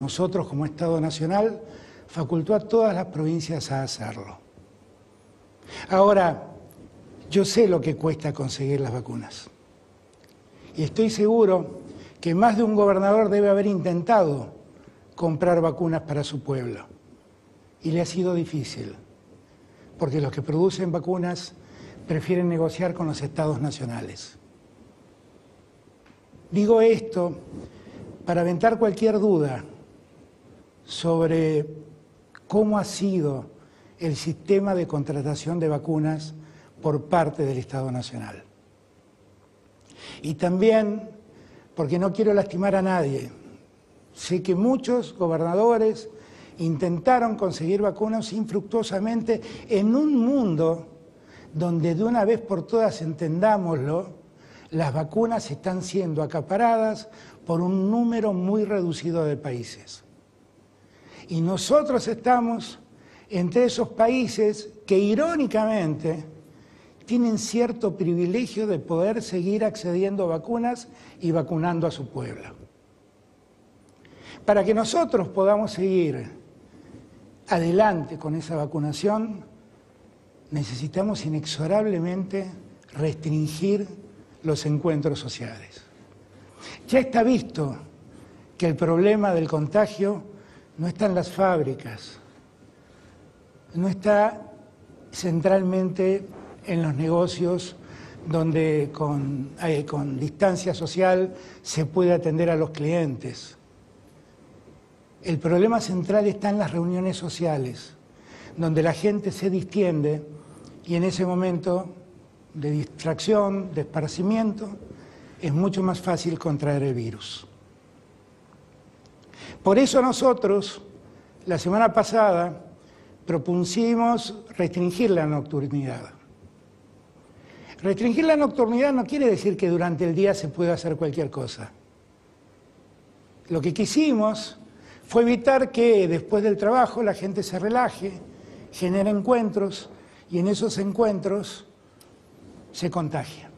nosotros como Estado Nacional facultó a todas las provincias a hacerlo. Ahora, yo sé lo que cuesta conseguir las vacunas. Y estoy seguro que más de un gobernador debe haber intentado comprar vacunas para su pueblo. Y le ha sido difícil, porque los que producen vacunas prefieren negociar con los estados nacionales. Digo esto para aventar cualquier duda sobre cómo ha sido el sistema de contratación de vacunas por parte del Estado Nacional. Y también porque no quiero lastimar a nadie. Sé que muchos gobernadores intentaron conseguir vacunas infructuosamente en un mundo donde de una vez por todas entendámoslo, las vacunas están siendo acaparadas por un número muy reducido de países. Y nosotros estamos entre esos países que irónicamente tienen cierto privilegio de poder seguir accediendo a vacunas y vacunando a su pueblo. Para que nosotros podamos seguir adelante con esa vacunación, necesitamos inexorablemente restringir los encuentros sociales. Ya está visto que el problema del contagio no está en las fábricas, no está centralmente en los negocios donde con, eh, con, distancia social se puede atender a los clientes. El problema central está en las reuniones sociales, donde la gente se distiende y en ese momento de distracción, de esparcimiento, es mucho más fácil contraer el virus. Por eso nosotros, la semana pasada, propusimos restringir la nocturnidad. Restringir la nocturnidad no quiere decir que durante el día se pueda hacer cualquier cosa. Lo que quisimos fue evitar que después del trabajo la gente se relaje, genere encuentros y en esos encuentros se contagia.